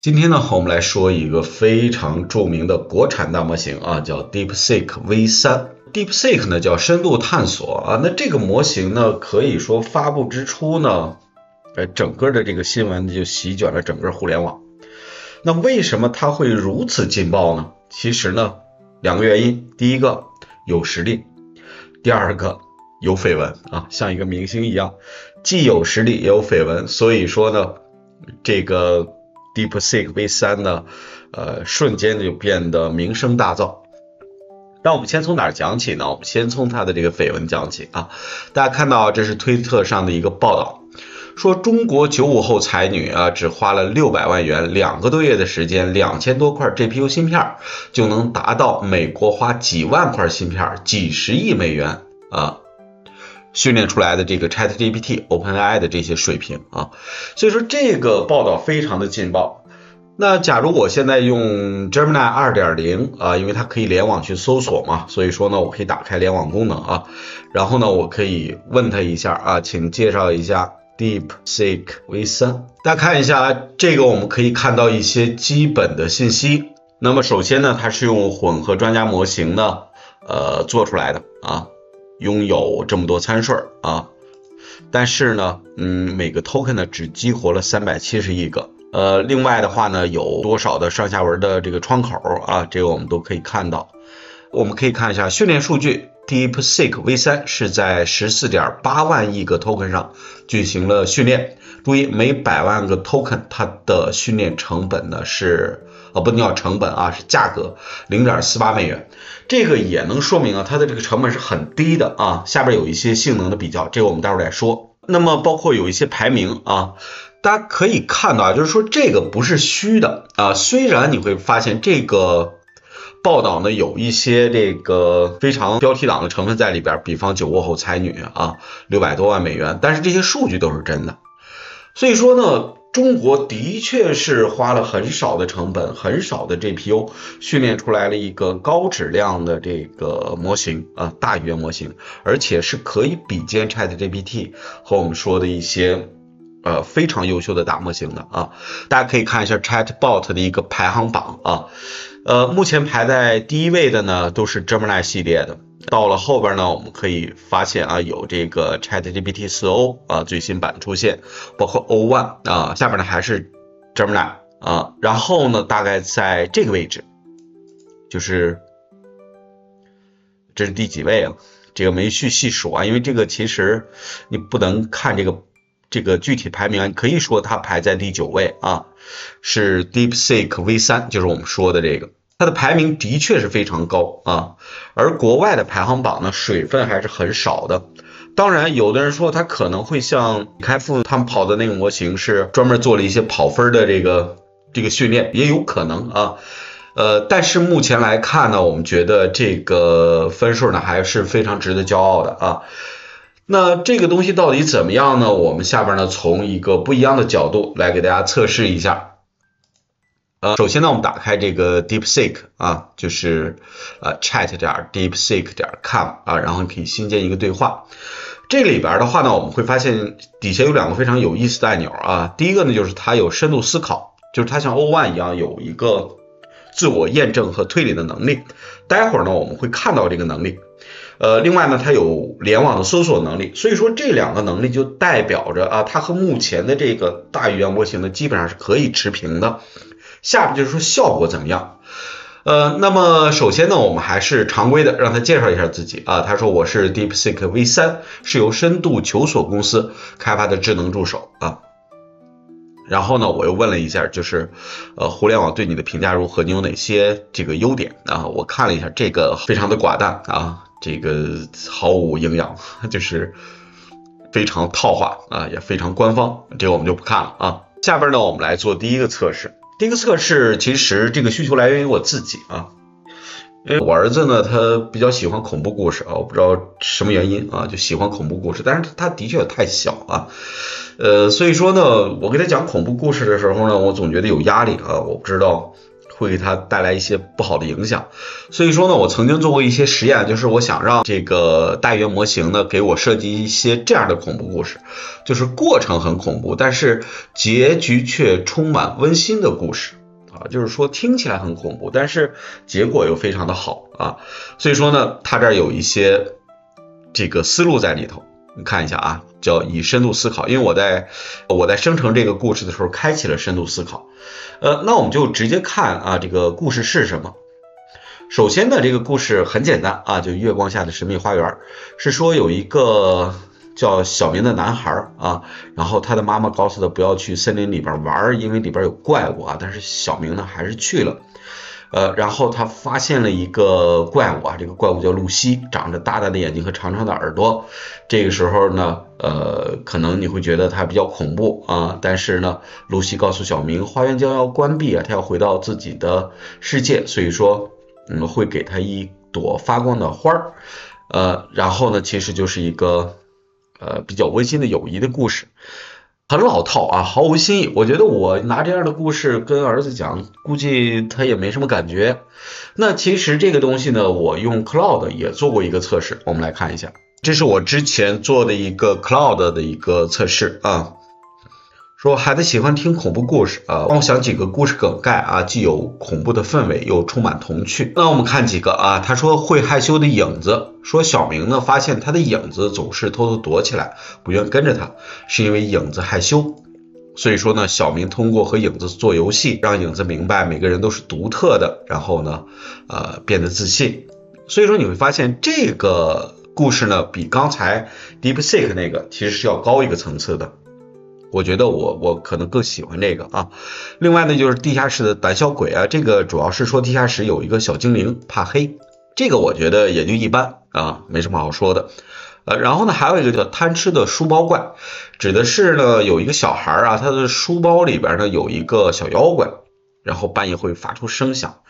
今天呢，和我们来说一个非常著名的国产大模型啊，叫 DeepSeek V3。DeepSeek 呢叫深度探索啊，那这个模型呢，可以说发布之初呢，呃，整个的这个新闻就席卷了整个互联网。那为什么它会如此劲爆呢？其实呢，两个原因，第一个有实力，第二个有绯闻啊，像一个明星一样，既有实力也有绯闻，所以说呢，这个。DeepSeek V3 呢，呃，瞬间就变得名声大噪。那我们先从哪儿讲起呢？我们先从它的这个绯闻讲起啊。大家看到这是推特上的一个报道，说中国九五后才女啊，只花了六百万元，两个多月的时间，两千多块 GPU 芯片，就能达到美国花几万块芯片、几十亿美元啊。训练出来的这个 ChatGPT、OpenAI 的这些水平啊，所以说这个报道非常的劲爆。那假如我现在用 Gemini 二点零啊，因为它可以联网去搜索嘛，所以说呢，我可以打开联网功能啊，然后呢，我可以问他一下啊，请介绍一下 DeepSeek V3。大家看一下这个，我们可以看到一些基本的信息。那么首先呢，它是用混合专家模型呢，呃，做出来的啊。拥有这么多参数啊，但是呢，嗯，每个 token 呢只激活了三百七十亿个。呃，另外的话呢，有多少的上下文的这个窗口啊？这个我们都可以看到。我们可以看一下训练数据，DeepSeek V3 是在十四点八万亿个 token 上进行了训练。注意，每百万个 token 它的训练成本呢是。啊，不能叫成本啊，是价格零点四八美元，这个也能说明啊，它的这个成本是很低的啊。下边有一些性能的比较，这个我们待会儿再说。那么包括有一些排名啊，大家可以看到啊，就是说这个不是虚的啊。虽然你会发现这个报道呢有一些这个非常标题党的成分在里边，比方九五后才女啊，六百多万美元，但是这些数据都是真的。所以说呢。中国的确是花了很少的成本，很少的 GPU 训练出来了一个高质量的这个模型啊，大语言模型，而且是可以比肩 ChatGPT 和我们说的一些呃非常优秀的大模型的啊。大家可以看一下 Chatbot 的一个排行榜啊，呃，目前排在第一位的呢都是 Gemini 系列的。到了后边呢，我们可以发现啊，有这个 ChatGPT 四 O 啊最新版出现，包括 O One 啊，下边呢还是 Gemini 啊，然后呢，大概在这个位置，就是这是第几位啊？这个没去细数啊，因为这个其实你不能看这个这个具体排名，可以说它排在第九位啊，是 DeepSeek V3，就是我们说的这个。它的排名的确是非常高啊，而国外的排行榜呢，水分还是很少的。当然，有的人说它可能会像开复他们跑的那个模型是专门做了一些跑分的这个这个训练，也有可能啊。呃，但是目前来看呢，我们觉得这个分数呢还是非常值得骄傲的啊。那这个东西到底怎么样呢？我们下边呢从一个不一样的角度来给大家测试一下。呃，首先呢，我们打开这个 DeepSeek 啊，就是呃 chat 点 DeepSeek 点 com 啊，然后你可以新建一个对话。这里边的话呢，我们会发现底下有两个非常有意思的按钮啊。第一个呢，就是它有深度思考，就是它像 O1 一样有一个自我验证和推理的能力。待会儿呢，我们会看到这个能力。呃，另外呢，它有联网的搜索能力。所以说这两个能力就代表着啊，它和目前的这个大语言模型呢，基本上是可以持平的。下面就是说效果怎么样？呃，那么首先呢，我们还是常规的，让他介绍一下自己啊。他说我是 DeepSeek V3，是由深度求索公司开发的智能助手啊。然后呢，我又问了一下，就是呃，互联网对你的评价如何？你有哪些这个优点啊？我看了一下，这个非常的寡淡啊，这个毫无营养，就是非常套话啊，也非常官方，这个我们就不看了啊。下边呢，我们来做第一个测试。第一个测试，其实这个需求来源于我自己啊，因为我儿子呢，他比较喜欢恐怖故事啊，我不知道什么原因啊，就喜欢恐怖故事，但是他的确太小啊，呃，所以说呢，我给他讲恐怖故事的时候呢，我总觉得有压力啊，我不知道会给他带来一些不好的影响。所以说呢，我曾经做过一些实验，就是我想让这个大语言模型呢给我设计一些这样的恐怖故事，就是过程很恐怖，但是结局却充满温馨的故事啊，就是说听起来很恐怖，但是结果又非常的好啊。所以说呢，它这儿有一些这个思路在里头。你看一下啊，叫以深度思考，因为我在我在生成这个故事的时候开启了深度思考，呃，那我们就直接看啊，这个故事是什么？首先呢，这个故事很简单啊，就月光下的神秘花园，是说有一个叫小明的男孩啊，然后他的妈妈告诉他不要去森林里边玩，因为里边有怪物啊，但是小明呢还是去了。呃，然后他发现了一个怪物啊，这个怪物叫露西，长着大大的眼睛和长长的耳朵。这个时候呢，呃，可能你会觉得它比较恐怖啊，但是呢，露西告诉小明，花园将要关闭啊，他要回到自己的世界，所以说，嗯，会给他一朵发光的花儿。呃，然后呢，其实就是一个呃比较温馨的友谊的故事。很老套啊，毫无新意。我觉得我拿这样的故事跟儿子讲，估计他也没什么感觉。那其实这个东西呢，我用 Cloud 也做过一个测试，我们来看一下。这是我之前做的一个 Cloud 的一个测试啊。说孩子喜欢听恐怖故事啊，帮我想几个故事梗概啊，既有恐怖的氛围，又充满童趣。那我们看几个啊，他说会害羞的影子，说小明呢发现他的影子总是偷偷躲起来，不愿跟着他，是因为影子害羞。所以说呢，小明通过和影子做游戏，让影子明白每个人都是独特的，然后呢，呃，变得自信。所以说你会发现这个故事呢，比刚才 DeepSeek 那个其实是要高一个层次的。我觉得我我可能更喜欢这个啊，另外呢就是地下室的胆小鬼啊，这个主要是说地下室有一个小精灵怕黑，这个我觉得也就一般啊，没什么好说的。呃，然后呢还有一个叫贪吃的书包怪，指的是呢有一个小孩啊，他的书包里边呢有一个小妖怪，然后半夜会发出声响，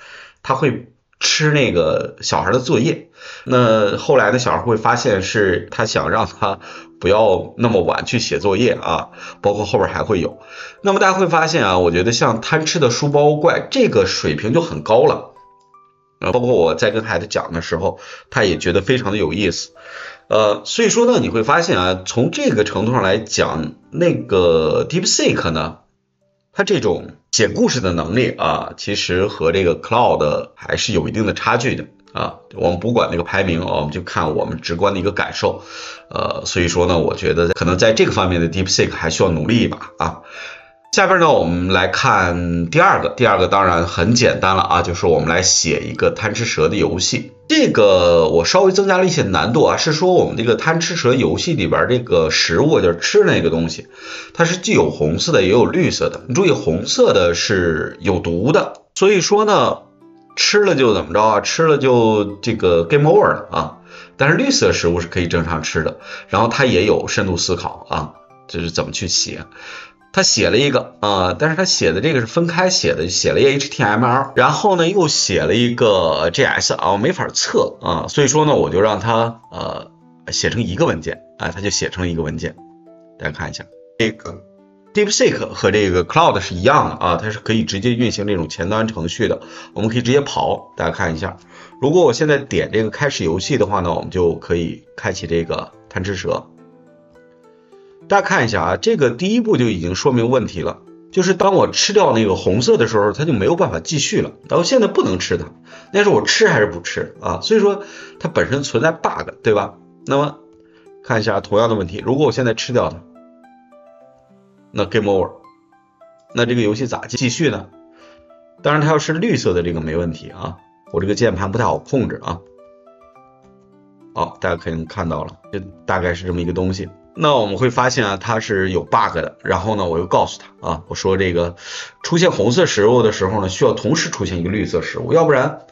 他会。吃那个小孩的作业，那后来呢？小孩会发现是他想让他不要那么晚去写作业啊，包括后边还会有。那么大家会发现啊，我觉得像贪吃的书包怪这个水平就很高了啊，包括我在跟孩子讲的时候，他也觉得非常的有意思。呃，所以说呢，你会发现啊，从这个程度上来讲，那个 DeepSeek 呢。它这种写故事的能力啊，其实和这个 Cloud 还是有一定的差距的啊。我们不管那个排名，我们就看我们直观的一个感受。呃，所以说呢，我觉得可能在这个方面的 DeepSeek 还需要努力一把啊。下边呢，我们来看第二个，第二个当然很简单了啊，就是我们来写一个贪吃蛇的游戏。这个我稍微增加了一些难度啊，是说我们这个贪吃蛇游戏里边这个食物就是吃那个东西，它是既有红色的也有绿色的。你注意，红色的是有毒的，所以说呢，吃了就怎么着啊？吃了就这个 game over 了啊。但是绿色食物是可以正常吃的，然后它也有深度思考啊，就是怎么去写。他写了一个啊，但是他写的这个是分开写的，写了一个 HTML，然后呢又写了一个 JS 啊，我没法测啊，所以说呢我就让他呃写成一个文件啊，他就写成了一个文件，大家看一下，这个 DeepSeek 和这个 Cloud 是一样的啊，它是可以直接运行这种前端程序的，我们可以直接跑，大家看一下，如果我现在点这个开始游戏的话呢，我们就可以开启这个贪吃蛇。大家看一下啊，这个第一步就已经说明问题了，就是当我吃掉那个红色的时候，它就没有办法继续了。然后现在不能吃它，那是我吃还是不吃啊？所以说它本身存在 bug，对吧？那么看一下同样的问题，如果我现在吃掉它，那 game over，那这个游戏咋继续呢？当然它要是绿色的这个没问题啊，我这个键盘不太好控制啊。好，大家可以看到了，就大概是这么一个东西。那我们会发现啊，它是有 bug 的。然后呢，我又告诉他啊，我说这个出现红色食物的时候呢，需要同时出现一个绿色食物，要不然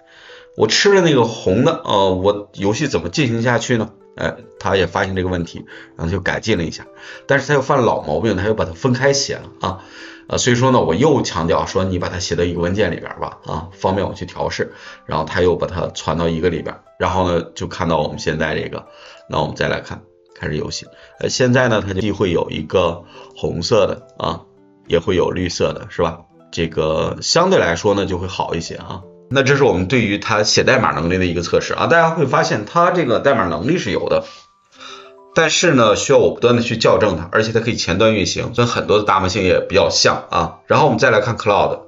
我吃了那个红的，呃，我游戏怎么进行下去呢？哎，他也发现这个问题，然后就改进了一下。但是他又犯老毛病，他又把它分开写了啊，呃，所以说呢，我又强调说你把它写到一个文件里边吧，啊，方便我去调试。然后他又把它传到一个里边，然后呢，就看到我们现在这个，那我们再来看。开始游戏，呃，现在呢，它就既会有一个红色的啊，也会有绿色的，是吧？这个相对来说呢就会好一些啊。那这是我们对于它写代码能力的一个测试啊，大家会发现它这个代码能力是有的，但是呢需要我不断的去校正它，而且它可以前端运行，跟很多的大模型也比较像啊。然后我们再来看 Cloud，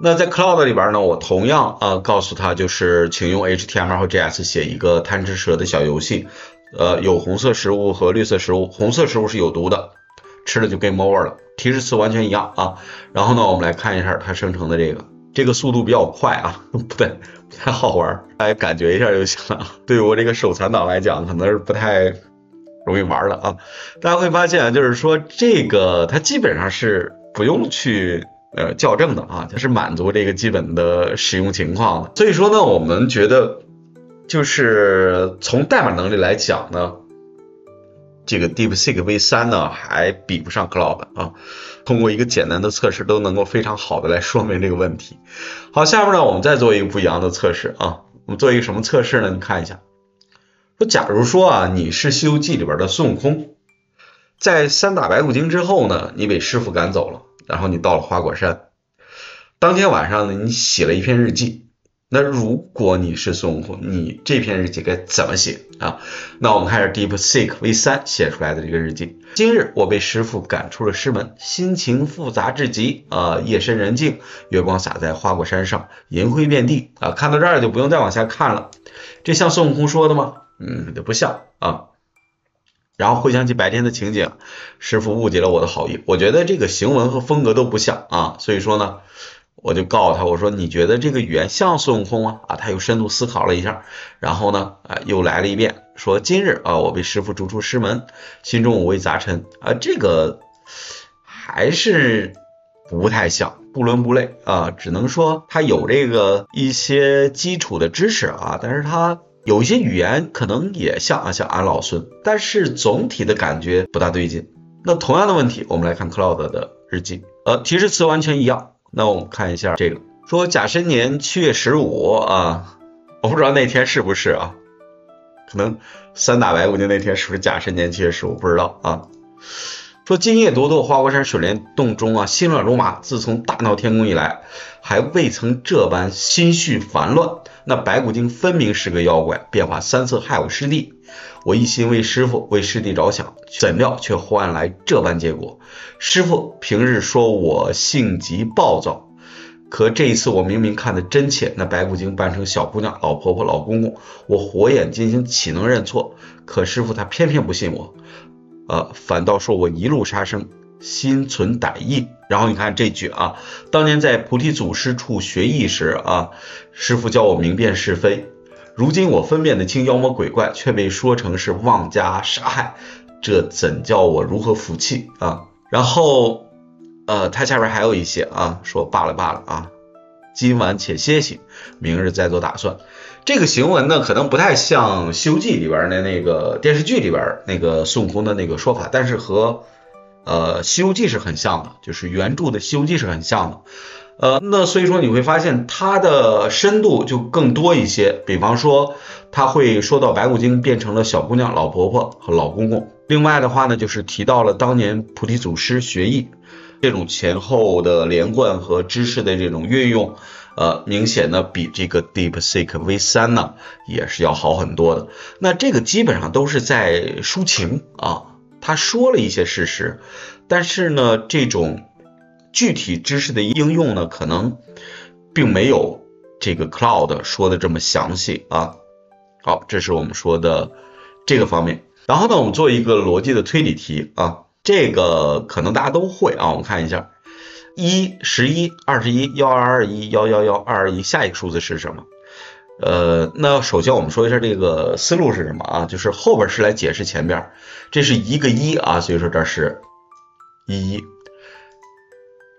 那在 Cloud 里边呢，我同样啊告诉他就是请用 HTML 和 JS 写一个贪吃蛇的小游戏，呃有红色食物和绿色食物，红色食物是有毒的。吃了就 game over 了，提示词完全一样啊。然后呢，我们来看一下它生成的这个，这个速度比较快啊，不对不太好玩，大家感觉一下就行了。对于我这个手残党来讲，可能是不太容易玩的啊。大家会发现，就是说这个它基本上是不用去呃校正的啊，它是满足这个基本的使用情况。所以说呢，我们觉得就是从代码能力来讲呢。这个 DeepSeek V3 呢还比不上 Cloud 啊，通过一个简单的测试都能够非常好的来说明这个问题。好，下面呢我们再做一个不一样的测试啊，我们做一个什么测试呢？你看一下，说假如说啊你是《西游记》里边的孙悟空，在三打白骨精之后呢，你被师傅赶走了，然后你到了花果山，当天晚上呢你写了一篇日记。那如果你是孙悟空，你这篇日记该怎么写啊？那我们看下 DeepSeek V3 写出来的这个日记。今日我被师傅赶出了师门，心情复杂至极啊。夜深人静，月光洒在花果山上，银灰遍地啊。看到这儿就不用再往下看了。这像孙悟空说的吗？嗯，这不像啊。然后回想起白天的情景，师傅误解了我的好意。我觉得这个行文和风格都不像啊。所以说呢。我就告诉他，我说你觉得这个语言像孙悟空吗？啊，他又深度思考了一下，然后呢，啊，又来了一遍，说今日啊，我被师傅逐出师门，心中五味杂陈啊，这个还是不太像，不伦不类啊，只能说他有这个一些基础的知识啊，但是他有一些语言可能也像啊，像俺老孙，但是总体的感觉不大对劲。那同样的问题，我们来看 Cloud 的日记，呃，提示词完全一样。那我们看一下这个，说甲申年七月十五啊，我不知道那天是不是啊，可能三打白骨精那天是不是甲申年七月十五，不知道啊。说今夜独坐花果山水帘洞中啊，心乱如麻。自从大闹天宫以来，还未曾这般心绪烦乱。那白骨精分明是个妖怪，变化三次害我师弟。我一心为师傅为师弟着想，怎料却换来这般结果。师傅平日说我性急暴躁，可这一次我明明看得真切。那白骨精扮成小姑娘、老婆婆、老公公，我火眼金睛，岂能认错？可师傅他偏偏不信我。呃，反倒说我一路杀生，心存歹意。然后你看这句啊，当年在菩提祖师处学艺时啊，师傅教我明辨是非。如今我分辨得清妖魔鬼怪，却被说成是妄加杀害，这怎叫我如何服气啊？然后，呃，他下边还有一些啊，说罢了罢了啊，今晚且歇息，明日再做打算。这个行文呢，可能不太像《西游记》里边的那个电视剧里边那个孙悟空的那个说法，但是和呃《西游记》是很像的，就是原著的《西游记》是很像的。呃，那所以说你会发现它的深度就更多一些。比方说，他会说到白骨精变成了小姑娘、老婆婆和老公公。另外的话呢，就是提到了当年菩提祖师学艺，这种前后的连贯和知识的这种运用。呃，明显呢比这个 DeepSeek V3 呢也是要好很多的。那这个基本上都是在抒情啊，他说了一些事实，但是呢，这种具体知识的应用呢，可能并没有这个 Cloud 说的这么详细啊。好，这是我们说的这个方面。然后呢，我们做一个逻辑的推理题啊，这个可能大家都会啊，我们看一下。一十一二十一幺二二一幺幺幺二二一，下一个数字是什么？呃，那首先我们说一下这个思路是什么啊？就是后边是来解释前边，这是一个一啊，所以说这是一一，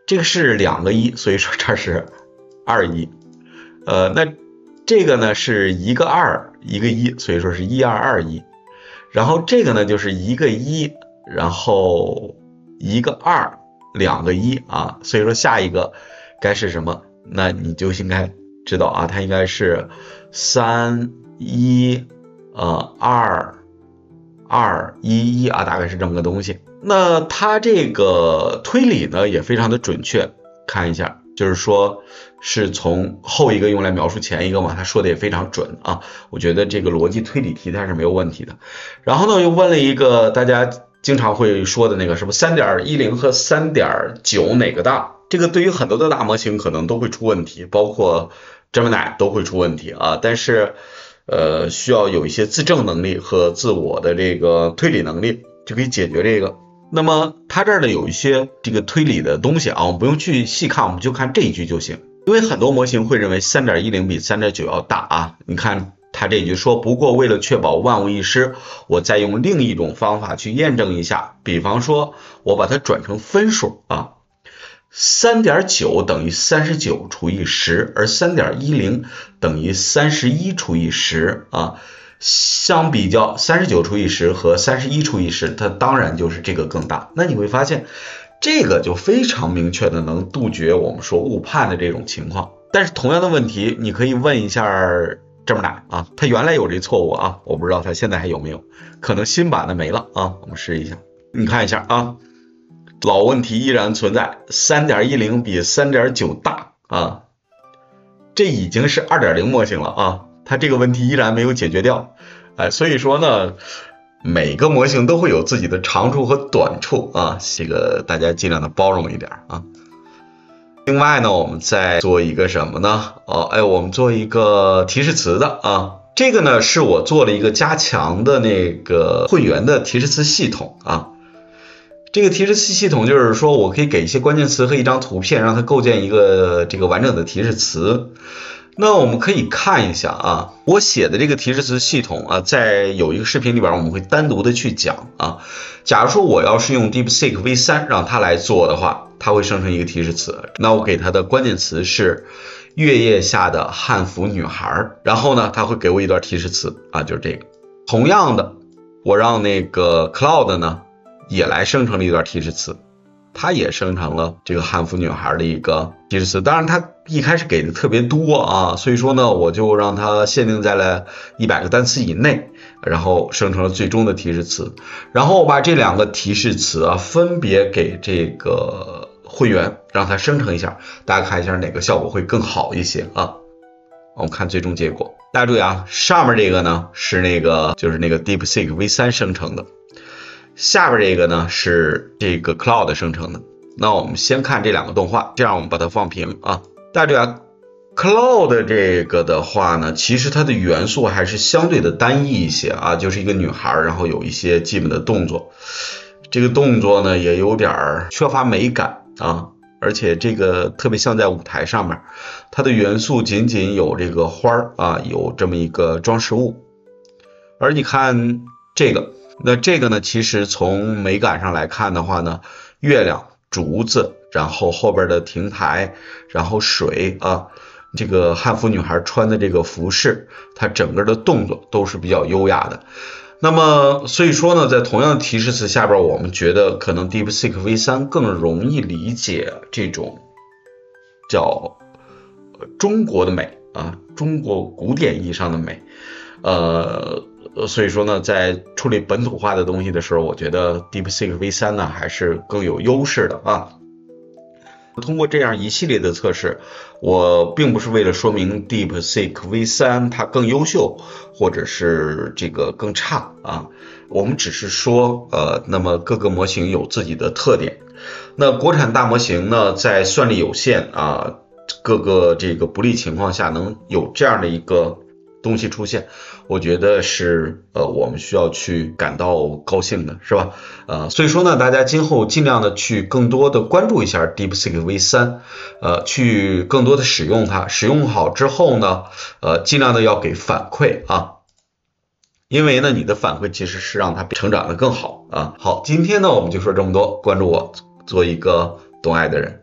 这个是两个一，所以说这是二一，呃，那这个呢是一个二一个一，所以说是一二二一，然后这个呢就是一个一，然后一个二。两个一啊，所以说下一个该是什么？那你就应该知道啊，它应该是三一呃二二一一啊，大概是这么个东西那它这个推理呢也非常的准确，看一下，就是说是从后一个用来描述前一个嘛，他说的也非常准啊。我觉得这个逻辑推理题它是没有问题的。然后呢，又问了一个大家经常会说的那个什么三点一零和三点九哪个大？这个对于很多的大模型可能都会出问题，包括 Gemini 都会出问题啊。但是呃，需要有一些自证能力和自我的这个推理能力就可以解决这个。那么它这儿呢有一些这个推理的东西啊，我们不用去细看，我们就看这一句就行。因为很多模型会认为三点一零比三点九要大啊。你看它这一句说，不过为了确保万无一失，我再用另一种方法去验证一下。比方说，我把它转成分数啊，三点九等于三十九除以十，而三点一零等于三十一除以十啊。相比较三十九除以十和三十一除以十，它当然就是这个更大。那你会发现，这个就非常明确的能杜绝我们说误判的这种情况。但是同样的问题，你可以问一下这么大啊，它原来有这错误啊，我不知道它现在还有没有，可能新版的没了啊。我们试一下，你看一下啊，老问题依然存在，三点一零比三点九大啊，这已经是二点零模型了啊。它这个问题依然没有解决掉，哎，所以说呢，每个模型都会有自己的长处和短处啊，这个大家尽量的包容一点啊。另外呢，我们再做一个什么呢？哦，哎，我们做一个提示词的啊，这个呢是我做了一个加强的那个会员的提示词系统啊。这个提示词系统就是说我可以给一些关键词和一张图片，让它构建一个这个完整的提示词。那我们可以看一下啊，我写的这个提示词系统啊，在有一个视频里边，我们会单独的去讲啊。假如说我要是用 DeepSeek V3 让它来做的话，它会生成一个提示词。那我给它的关键词是月夜下的汉服女孩，然后呢，它会给我一段提示词啊，就是这个。同样的，我让那个 Cloud 呢也来生成了一段提示词。它也生成了这个汉服女孩的一个提示词，当然它一开始给的特别多啊，所以说呢，我就让它限定在了一百个单词以内，然后生成了最终的提示词。然后我把这两个提示词啊，分别给这个会员，让它生成一下，大家看一下哪个效果会更好一些啊？我们看最终结果，大家注意啊，上面这个呢是那个就是那个 DeepSeek V3 生成的。下边这个呢是这个 Cloud 生成的，那我们先看这两个动画，这样我们把它放平啊。大家注意啊，Cloud 这个的话呢，其实它的元素还是相对的单一一些啊，就是一个女孩，然后有一些基本的动作，这个动作呢也有点缺乏美感啊，而且这个特别像在舞台上面，它的元素仅仅有这个花儿啊，有这么一个装饰物，而你看这个。那这个呢，其实从美感上来看的话呢，月亮、竹子，然后后边的亭台，然后水啊，这个汉服女孩穿的这个服饰，它整个的动作都是比较优雅的。那么，所以说呢，在同样的提示词下边，我们觉得可能 DeepSeek V3 更容易理解这种叫中国的美啊，中国古典意义上的美，呃。所以说呢，在处理本土化的东西的时候，我觉得 DeepSeek V3 呢还是更有优势的啊。通过这样一系列的测试，我并不是为了说明 DeepSeek V3 它更优秀，或者是这个更差啊。我们只是说，呃，那么各个模型有自己的特点。那国产大模型呢，在算力有限啊，各个这个不利情况下，能有这样的一个。东西出现，我觉得是呃我们需要去感到高兴的，是吧？呃，所以说呢，大家今后尽量的去更多的关注一下 DeepSeek V3，呃，去更多的使用它，使用好之后呢，呃，尽量的要给反馈啊，因为呢，你的反馈其实是让它成长的更好啊。好，今天呢我们就说这么多，关注我，做一个懂爱的人。